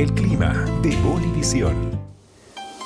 El clima de Bolivisión.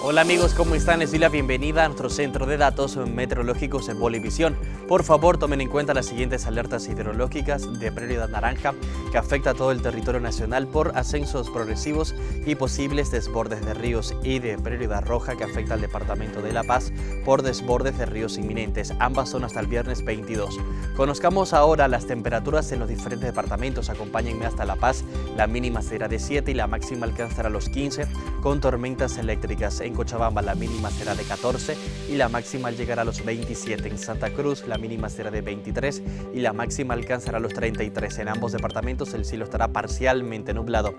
Hola amigos, ¿cómo están? Les doy la bienvenida a nuestro centro de datos meteorológicos en Bolivisión. Por favor, tomen en cuenta las siguientes alertas hidrológicas de prioridad naranja que afecta a todo el territorio nacional por ascensos progresivos y posibles desbordes de ríos y de prioridad roja que afecta al departamento de La Paz por desbordes de ríos inminentes. Ambas son hasta el viernes 22. Conozcamos ahora las temperaturas en los diferentes departamentos. Acompáñenme hasta La Paz. La mínima será de 7 y la máxima alcanzará los 15 con tormentas eléctricas. En Cochabamba la mínima será de 14 y la máxima llegará a los 27. En Santa Cruz la mínima será de 23 y la máxima alcanzará los 33. En ambos departamentos el cielo estará parcialmente nublado.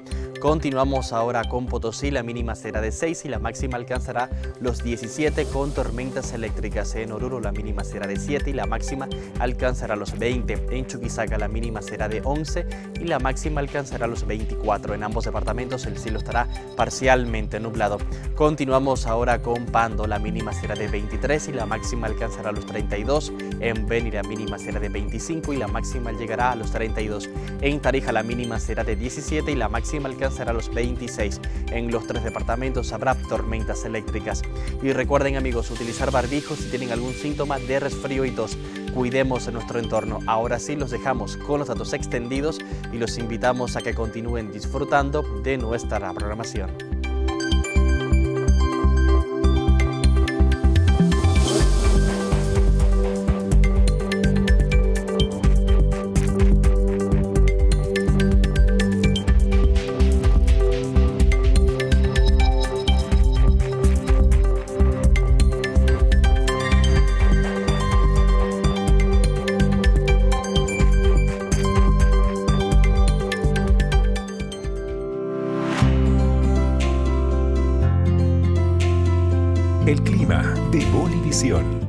Continuamos ahora con Potosí, la mínima será de 6 y la máxima alcanzará los 17 con tormentas eléctricas. En Oruro la mínima será de 7 y la máxima alcanzará los 20. En Chuquisaca la mínima será de 11 y la máxima alcanzará los 24. En ambos departamentos el cielo estará parcialmente nublado. Continuamos ahora con Pando, la mínima será de 23 y la máxima alcanzará los 32. En Beni la mínima será de 25 y la máxima llegará a los 32. En Tarija la mínima será de 17 y la máxima alcanzará los 26. En los tres departamentos habrá tormentas eléctricas. Y recuerden amigos, utilizar barbijos si tienen algún síntoma de resfrío y tos. Cuidemos nuestro entorno. Ahora sí los dejamos con los datos extendidos y los invitamos a que continúen disfrutando de nuestra programación. El clima de Bolivisión.